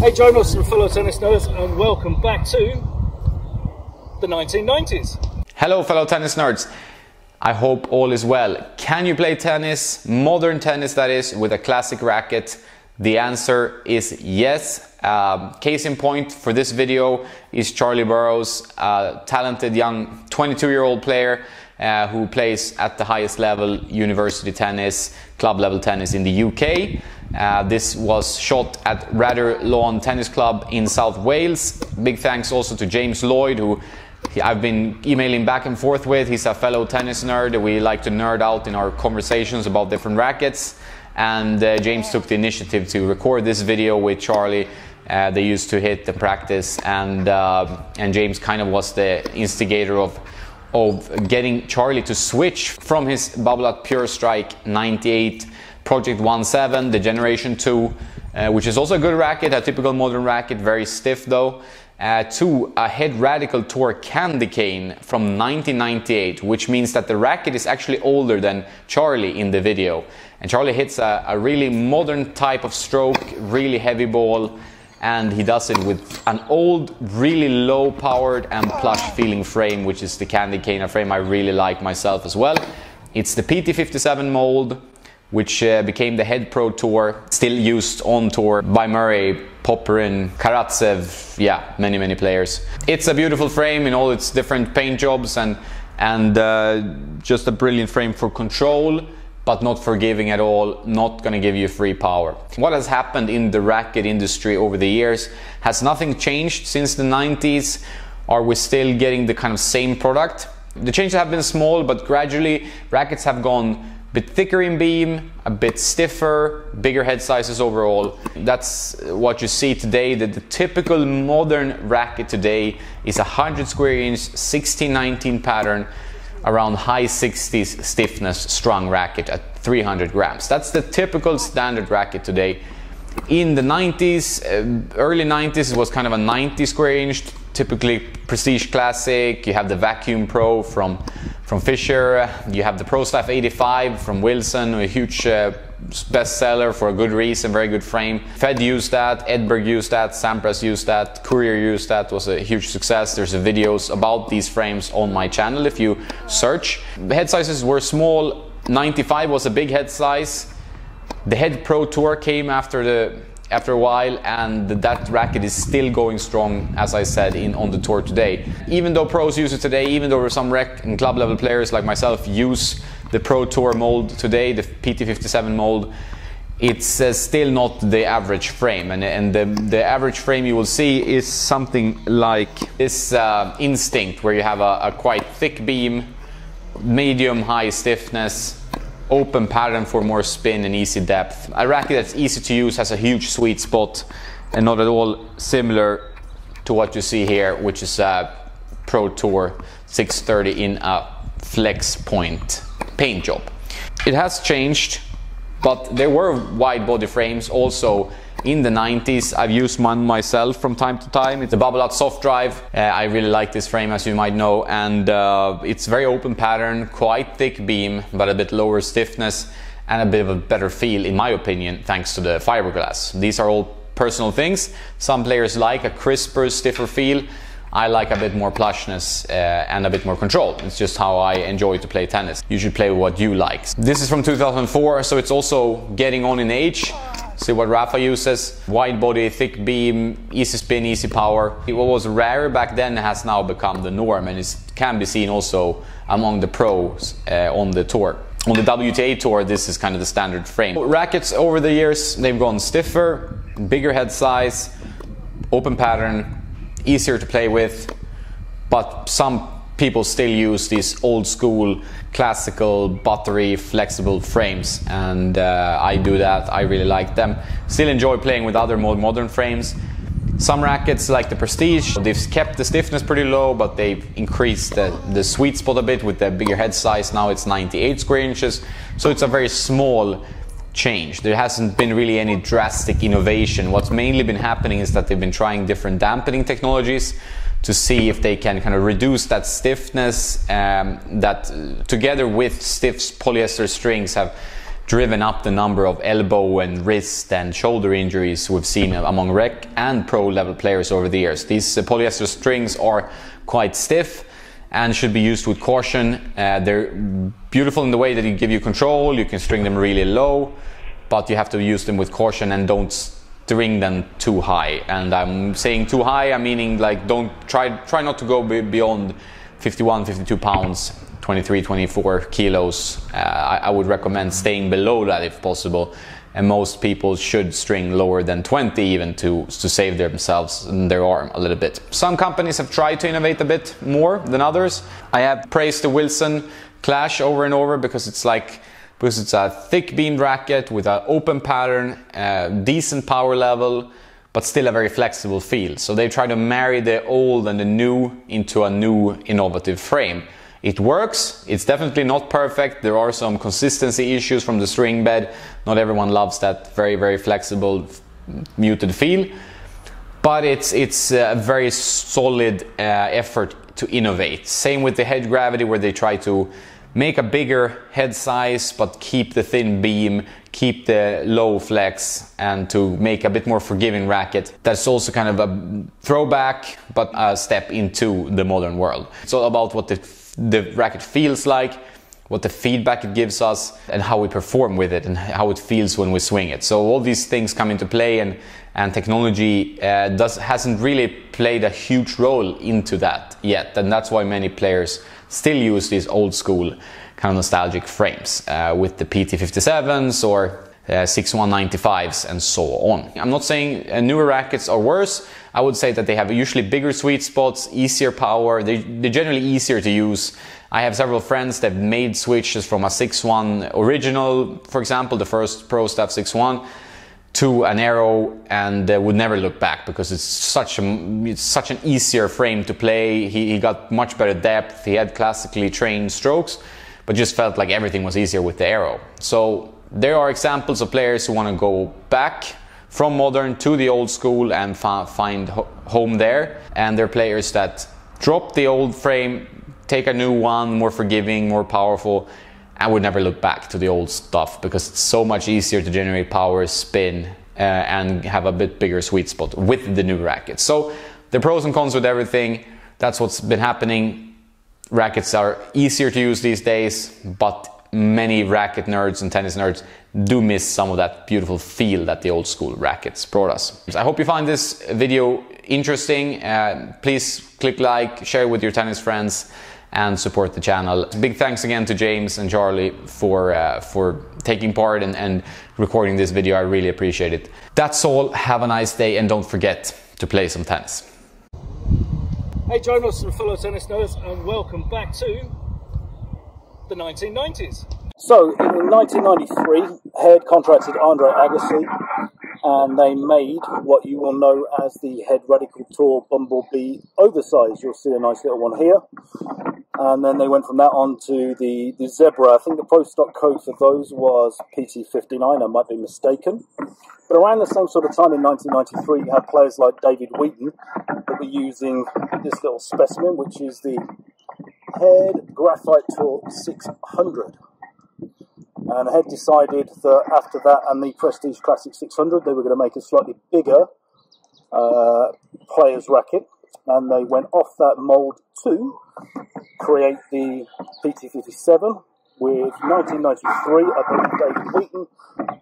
Hey, Joe from fellow tennis nerds, and welcome back to the 1990s. Hello, fellow tennis nerds. I hope all is well. Can you play tennis, modern tennis that is, with a classic racket? The answer is yes. Um, case in point for this video is Charlie Burrows, a talented young 22 year old player uh, who plays at the highest level university tennis, club level tennis in the UK. Uh, this was shot at Radyr Lawn Tennis Club in South Wales. Big thanks also to James Lloyd, who I've been emailing back and forth with. He's a fellow tennis nerd. We like to nerd out in our conversations about different rackets. And uh, James took the initiative to record this video with Charlie. Uh, they used to hit the practice, and uh, and James kind of was the instigator of of getting Charlie to switch from his Babolat Pure Strike 98 Project 1.7, the Generation 2, uh, which is also a good racket, a typical modern racket, very stiff though, uh, to a Head Radical Tour Candy Cane from 1998, which means that the racket is actually older than Charlie in the video. And Charlie hits a, a really modern type of stroke, really heavy ball, and he does it with an old, really low powered and plush feeling frame, which is the Candy Cane, frame I really like myself as well. It's the PT57 mold, which uh, became the Head Pro Tour, still used on tour by Murray, Popyrin, Karatsev, yeah, many, many players. It's a beautiful frame in all its different paint jobs and, and uh, just a brilliant frame for control, but not forgiving at all, not gonna give you free power. What has happened in the racket industry over the years? Has nothing changed since the 90s? Are we still getting the kind of same product? The changes have been small, but gradually rackets have gone a bit thicker in beam, a bit stiffer, bigger head sizes overall. That's what you see today. That the typical modern racket today is a 100 square inch 1619 pattern around high 60s stiffness strung racket at 300 grams. That's the typical standard racket today. In the 90s, uh, early 90s, it was kind of a 90 square inch, typically prestige classic. You have the Vacuum Pro from from Fischer. You have the ProStaff 85 from Wilson, a huge uh, bestseller for a good reason, very good frame. Fed used that, Edberg used that, Sampras used that, Courier used that, was a huge success. There's videos about these frames on my channel if you search. The head sizes were small, 95 was a big head size. The Head Pro Tour came after the after a while and that racket is still going strong as I said in on the tour today. Even though pros use it today, even though some rec and club level players like myself use the Pro Tour mold today, the PT57 mold, it's uh, still not the average frame and, and the, the, average frame you will see is something like this uh, Instinct where you have a, a quite thick beam, medium high stiffness, open pattern for more spin and easy depth. A racket that's easy to use has a huge sweet spot and not at all similar to what you see here, which is a Pro Tour 630 in a flex point paint job. It has changed, but there were wide body frames also in the 90s. I've used one myself from time to time. It's a Babolat soft drive. Uh, I really like this frame as you might know and uh, it's very open pattern, quite thick beam but a bit lower stiffness and a bit of a better feel in my opinion thanks to the fiberglass. These are all personal things. Some players like a crisper, stiffer feel. I like a bit more plushness uh, and a bit more control. It's just how I enjoy to play tennis. You should play what you like. This is from 2004, so it's also getting on in age. See what Rafa uses. Wide body, thick beam, easy spin, easy power. What was rare back then has now become the norm and it can be seen also among the pros uh, on the tour. On the WTA tour, this is kind of the standard frame. Rackets over the years, they've gone stiffer, bigger head size, open pattern, easier to play with, but some people still use these old school classical buttery flexible frames and uh, I do that. I really like them. Still enjoy playing with other more modern frames. Some rackets like the Prestige they've kept the stiffness pretty low but they've increased the, the sweet spot a bit with the bigger head size. Now it's 98 square inches so it's a very small change there hasn't been really any drastic innovation what's mainly been happening is that they've been trying different dampening technologies to see if they can kind of reduce that stiffness um, that uh, together with stiff polyester strings have driven up the number of elbow and wrist and shoulder injuries we've seen among rec and pro level players over the years. These uh, polyester strings are quite stiff and should be used with caution. Uh, they're beautiful in the way that they give you control, you can string them really low, but you have to use them with caution and don't string them too high. And I'm saying too high, I'm meaning like don't try, try not to go beyond 51, 52 pounds 23, 24 kilos, uh, I, I, would recommend staying below that if possible. And most people should string lower than 20 even to, to save themselves and their arm a little bit. Some companies have tried to innovate a bit more than others. I have praised the Wilson Clash over and over because it's like because it's a thick beam racket with an open pattern, decent power level, but still a very flexible feel. So they try to marry the old and the new into a new innovative frame. It works. It's definitely not perfect. There are some consistency issues from the string bed. Not everyone loves that very, very flexible muted feel. But it's, it's a very solid uh, effort to innovate. Same with the head gravity where they try to make a bigger head size but keep the thin beam, keep the low flex and to make a bit more forgiving racket. That's also kind of a throwback but a step into the modern world. It's all about what the the racket feels like, what the feedback it gives us, and how we perform with it, and how it feels when we swing it. So all these things come into play, and and technology uh, does hasn't really played a huge role into that yet, and that's why many players still use these old school kind of nostalgic frames uh, with the PT57s or uh, 6195s and so on. I'm not saying uh, newer rackets are worse. I would say that they have usually bigger sweet spots, easier power. They, they're generally easier to use. I have several friends that made switches from a 6.1 original, for example, the first Pro Staff 6.1 to an Aero and uh, would never look back because it's such a it's such an easier frame to play. He, he got much better depth. He had classically trained strokes, but just felt like everything was easier with the Aero. So there are examples of players who want to go back from modern to the old school and find ho home there. And there are players that drop the old frame, take a new one, more forgiving, more powerful, and would never look back to the old stuff because it's so much easier to generate power, spin, uh, and have a bit bigger sweet spot with the new racket. So the pros and cons with everything. That's what's been happening. Rackets are easier to use these days, but many racket nerds and tennis nerds do miss some of that beautiful feel that the old school rackets brought us. I hope you find this video interesting. Uh, please click like, share with your tennis friends and support the channel. Big thanks again to James and Charlie for, uh, for taking part and, and recording this video. I really appreciate it. That's all. Have a nice day and don't forget to play some tennis. Hey Jonas and fellow tennis nerds and welcome back to the 1990s. So, in 1993, Head contracted Andre Agassi, and they made what you will know as the Head Radical Tour Bumblebee Oversize. You'll see a nice little one here. And then they went from that on to the, the Zebra. I think the pro stock code for those was PT59, I might be mistaken. But around the same sort of time in 1993, you had players like David Wheaton that were using this little specimen, which is the Head Graphite Tour 600. And Head decided that after that and the Prestige Classic 600, they were going to make a slightly bigger uh, player's racket. And they went off that mould to create the PT57 with 1993, I believe David Wheaton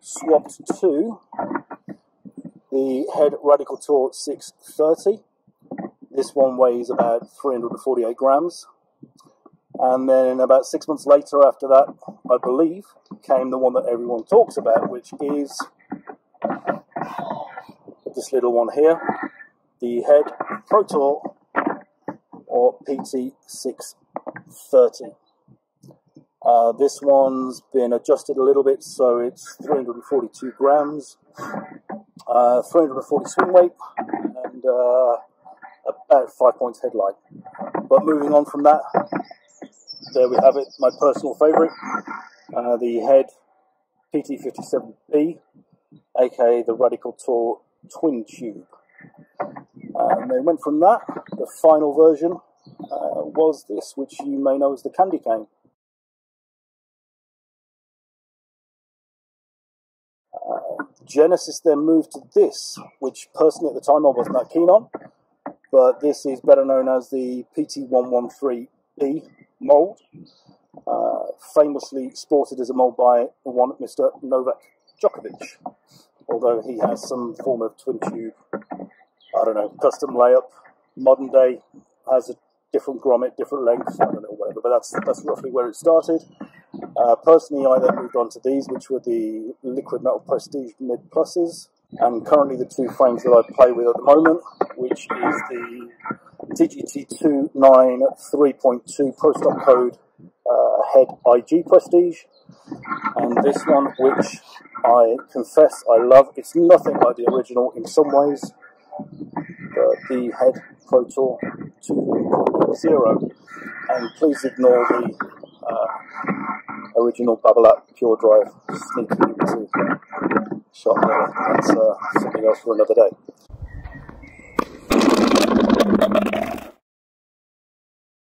swapped to the Head Radical Tour 630. This one weighs about 348 grams. And then about six months later, after that, I believe, came the one that everyone talks about, which is this little one here, the Head Pro Tour or PT630. Uh, this one's been adjusted a little bit, so it's 342 grams, uh, 340 swing weight, and uh, about five points headlight. But moving on from that, there we have it, my personal favourite, uh, the head PT57B, aka the Radical Tour Twin Tube. And then went from that, the final version uh, was this, which you may know as the Candy Cane. Genesis then moved to this, which personally at the time I wasn't that keen on, but this is better known as the PT113B mould, uh, famously sported as a mould by one Mr. Novak Djokovic, although he has some form of twin tube, I don't know, custom layup, modern day, has a different grommet, different length, I don't know, whatever, but that's, that's roughly where it started. Uh, personally, I then moved on to these, which were the Liquid Metal Prestige Mid Pluses, and currently the two frames that I play with at the moment, which is the TGT 29 3.2 Pro Code uh, Head IG Prestige, and this one, which I confess I love. It's nothing like the original in some ways, but the Head Pro Tour 2.0, and please ignore the uh, original Up Pure Drive sneaking into shot. That's uh, something else for another day.